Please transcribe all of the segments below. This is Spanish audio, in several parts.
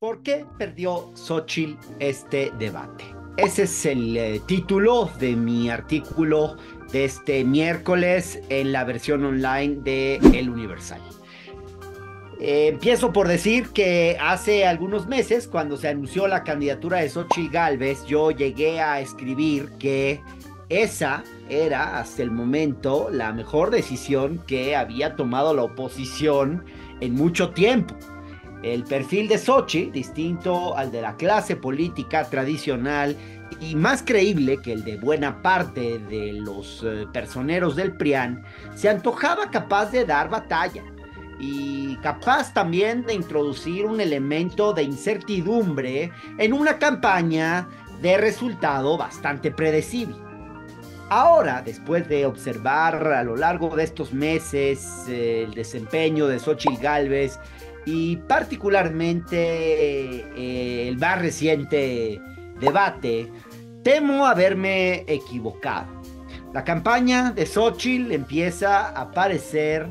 ¿Por qué perdió Xochitl este debate? Ese es el eh, título de mi artículo de este miércoles en la versión online de El Universal. Eh, empiezo por decir que hace algunos meses, cuando se anunció la candidatura de Xochitl Galvez, yo llegué a escribir que esa era hasta el momento la mejor decisión que había tomado la oposición en mucho tiempo. El perfil de Sochi, distinto al de la clase política tradicional y más creíble que el de buena parte de los eh, personeros del PRIAN, se antojaba capaz de dar batalla y capaz también de introducir un elemento de incertidumbre en una campaña de resultado bastante predecible. Ahora, después de observar a lo largo de estos meses eh, el desempeño de Xochitl Galvez y particularmente eh, el más reciente debate, temo haberme equivocado. La campaña de Xochitl empieza a parecer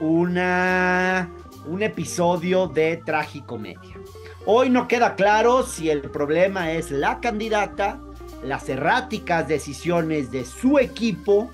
una, un episodio de tragicomedia. Hoy no queda claro si el problema es la candidata, las erráticas decisiones de su equipo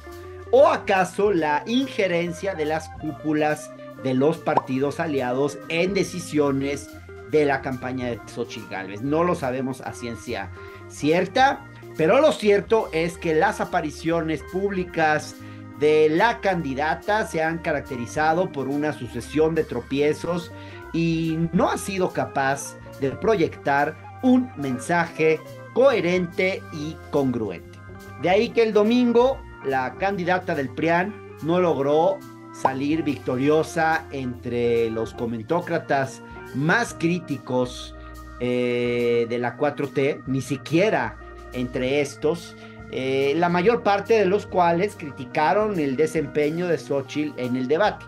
o acaso la injerencia de las cúpulas de los partidos aliados en decisiones de la campaña de Xochitl Gálvez. No lo sabemos a ciencia cierta, pero lo cierto es que las apariciones públicas de la candidata se han caracterizado por una sucesión de tropiezos y no ha sido capaz de proyectar un mensaje coherente y congruente. De ahí que el domingo la candidata del PRIAN no logró salir victoriosa entre los comentócratas más críticos eh, de la 4T, ni siquiera entre estos, eh, la mayor parte de los cuales criticaron el desempeño de Xochitl en el debate.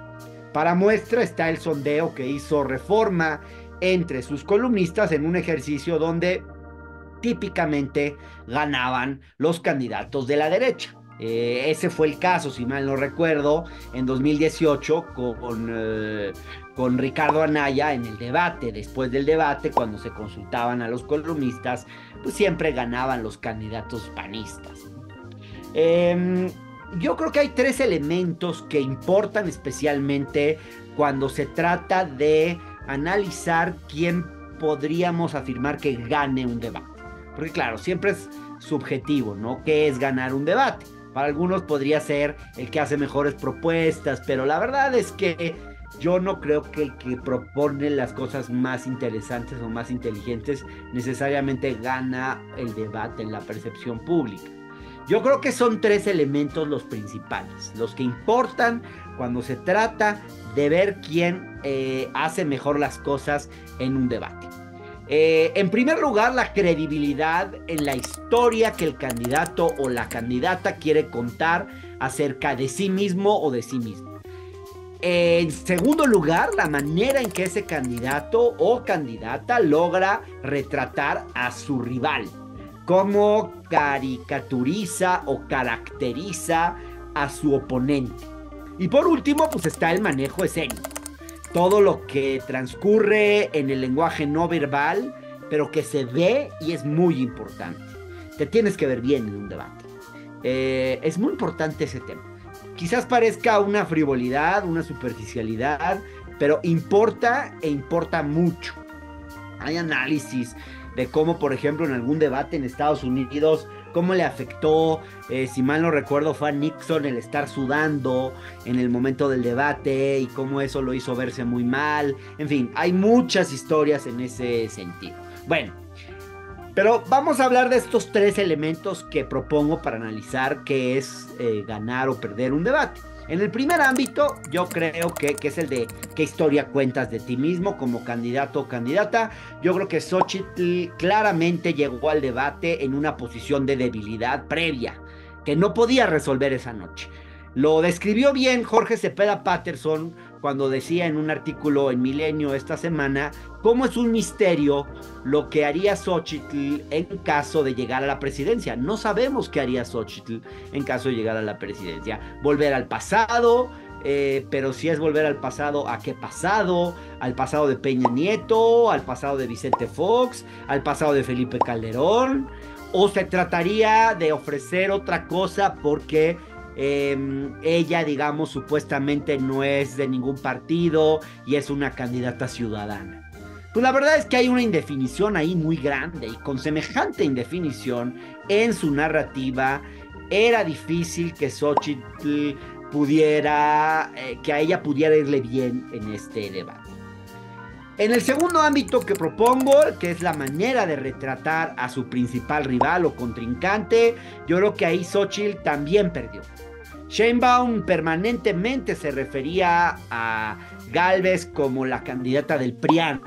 Para muestra está el sondeo que hizo Reforma entre sus columnistas en un ejercicio donde típicamente ganaban los candidatos de la derecha. Eh, ese fue el caso, si mal no recuerdo, en 2018 con, eh, con Ricardo Anaya en el debate. Después del debate, cuando se consultaban a los columnistas, pues siempre ganaban los candidatos panistas. Em, yo creo que hay tres elementos que importan especialmente cuando se trata de analizar quién podríamos afirmar que gane un debate. Porque claro, siempre es subjetivo, ¿no? ¿Qué es ganar un debate? Para algunos podría ser el que hace mejores propuestas, pero la verdad es que yo no creo que el que propone las cosas más interesantes o más inteligentes necesariamente gana el debate en la percepción pública. Yo creo que son tres elementos los principales, los que importan cuando se trata de ver quién eh, hace mejor las cosas en un debate. Eh, en primer lugar, la credibilidad en la historia que el candidato o la candidata quiere contar acerca de sí mismo o de sí mismo. En segundo lugar, la manera en que ese candidato o candidata logra retratar a su rival. Cómo caricaturiza o caracteriza a su oponente. Y por último, pues está el manejo escénico todo lo que transcurre en el lenguaje no verbal, pero que se ve y es muy importante. Te tienes que ver bien en un debate. Eh, es muy importante ese tema. Quizás parezca una frivolidad, una superficialidad, pero importa e importa mucho. Hay análisis de cómo, por ejemplo, en algún debate en Estados Unidos, cómo le afectó, eh, si mal no recuerdo, fue a Nixon el estar sudando en el momento del debate y cómo eso lo hizo verse muy mal. En fin, hay muchas historias en ese sentido. Bueno, pero vamos a hablar de estos tres elementos que propongo para analizar qué es eh, ganar o perder un debate. En el primer ámbito, yo creo que, es el de qué historia cuentas de ti mismo como candidato o candidata. Yo creo que Xochitl claramente llegó al debate en una posición de debilidad previa, que no podía resolver esa noche. Lo describió bien Jorge Cepeda Patterson cuando decía en un artículo en Milenio esta semana cómo es un misterio lo que haría Xochitl en caso de llegar a la presidencia. No sabemos qué haría Xochitl en caso de llegar a la presidencia. Volver al pasado, eh, pero si es volver al pasado, ¿a qué pasado? Al pasado de Peña Nieto, al pasado de Vicente Fox, al pasado de Felipe Calderón, o se trataría de ofrecer otra cosa porque em, ella, digamos, supuestamente no es de ningún partido y es una candidata ciudadana. Pues la verdad es que hay una indefinición ahí muy grande y con semejante indefinición en su narrativa era difícil que Xochitl pudiera, eh, que a ella pudiera irle bien en este debate. En el segundo ámbito que propongo, que es la manera de retratar a su principal rival o contrincante, yo creo que ahí Xochitl también perdió. Sheinbaum permanentemente se refería a Galvez como la candidata del PRIAN,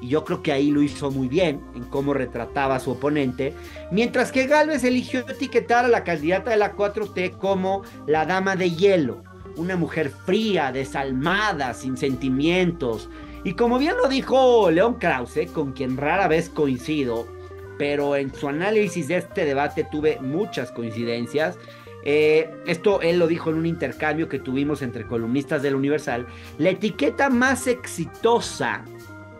y yo creo que ahí lo hizo muy bien en cómo retrataba a su oponente, mientras que Galvez eligió etiquetar a la candidata de la 4T como la dama de hielo, una mujer fría, desalmada, sin sentimientos. Y como bien lo dijo León Krause, con quien rara vez coincido, pero en su análisis de este debate tuve muchas coincidencias, eh, esto él lo dijo en un intercambio que tuvimos entre columnistas del Universal. La etiqueta más exitosa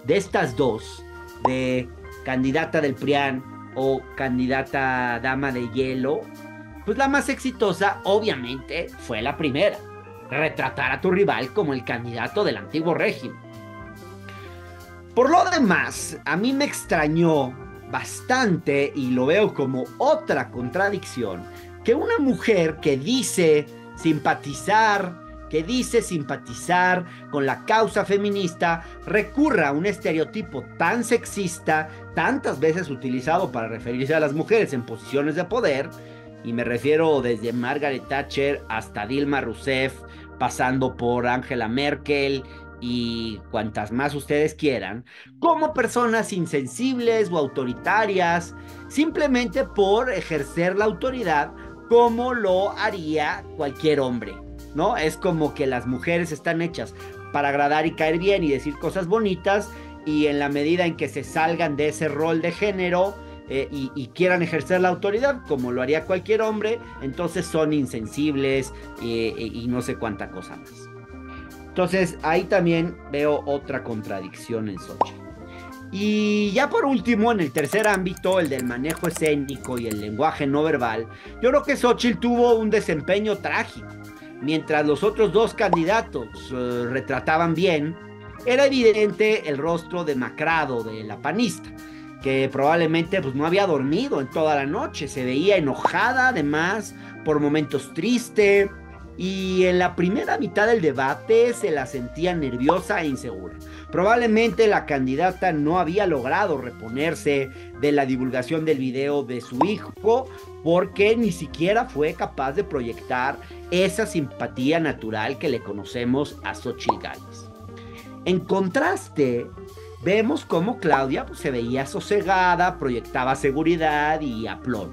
de estas dos, de candidata del PRIAN o candidata dama de hielo, pues la más exitosa obviamente fue la primera, retratar a tu rival como el candidato del antiguo régimen. Por lo demás, a mí me extrañó bastante y lo veo como otra contradicción que una mujer que dice simpatizar que dice simpatizar con la causa feminista recurra a un estereotipo tan sexista, tantas veces utilizado para referirse a las mujeres en posiciones de poder, y me refiero desde Margaret Thatcher hasta Dilma Rousseff, pasando por Angela Merkel y cuantas más ustedes quieran, como personas insensibles o autoritarias, simplemente por ejercer la autoridad como lo haría cualquier hombre. ¿no? Es como que las mujeres están hechas para agradar y caer bien y decir cosas bonitas y en la medida en que se salgan de ese rol de género eh, y, quieran ejercer la autoridad como lo haría cualquier hombre, entonces son insensibles eh, y no sé cuánta cosa más. Entonces ahí también veo otra contradicción en Sochi. Y ya por último, en el tercer ámbito, el del manejo escénico y el lenguaje no verbal, yo creo que Xochitl tuvo un desempeño trágico mientras los otros dos candidatos eh, retrataban bien, era evidente el rostro demacrado de la panista, que probablemente pues, no había dormido en toda la noche, se veía enojada además, por momentos triste, y en la primera mitad del debate se la sentía nerviosa e insegura. Probablemente la candidata no había logrado reponerse de la divulgación del video de su hijo porque ni siquiera fue capaz de proyectar esa simpatía natural que le conocemos a Xochitl Gálvez. En contraste, vemos cómo Claudia pues, se veía sosegada, proyectaba seguridad y aplomb.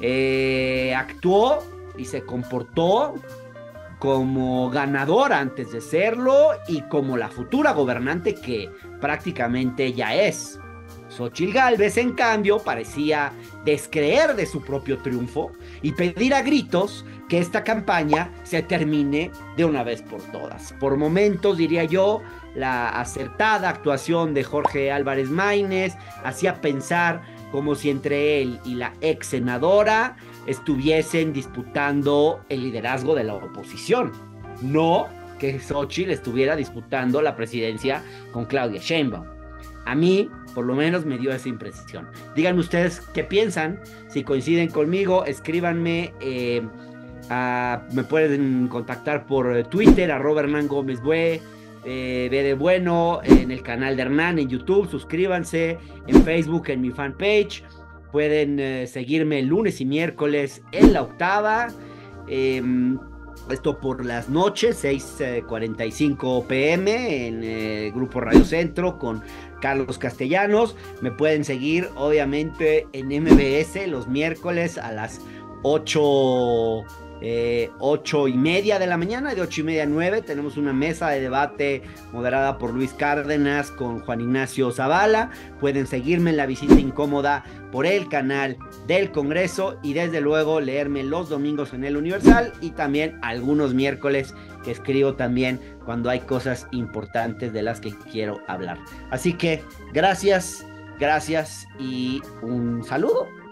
Eh, actuó y se comportó como ganadora antes de serlo y como la futura gobernante que prácticamente ya es. Xochitl Galvez, en cambio, parecía descreer de su propio triunfo y pedir a gritos que esta campaña se termine de una vez por todas. Por momentos, diría yo, la acertada actuación de Jorge Álvarez Maínez hacía pensar como si entre él y la ex senadora estuviesen disputando el liderazgo de la oposición. No que Xochitl estuviera disputando la presidencia con Claudia Sheinbaum. A mí, por lo menos, me dio esa impresión. Díganme ustedes qué piensan. Si coinciden conmigo, escríbanme. Eh, me pueden contactar por Twitter, a Hernán Gómez Bue, eh, de Bueno, en el canal de Hernán en YouTube. Suscríbanse en Facebook, en mi fanpage. Pueden eh, seguirme lunes y miércoles en la octava. Em, esto por las noches, 6.45 pm en el grupo Radio Centro con Carlos Castellanos. Me pueden seguir obviamente en MBS los miércoles a las 8 eh, y media de la mañana, de 8 y media a 9, tenemos una mesa de debate moderada por Luis Cárdenas con Juan Ignacio Zavala. Pueden seguirme en la visita incómoda por el canal del Congreso y desde luego leerme los domingos en el Universal y también algunos miércoles que escribo también cuando hay cosas importantes de las que quiero hablar. Así que gracias, gracias y un saludo.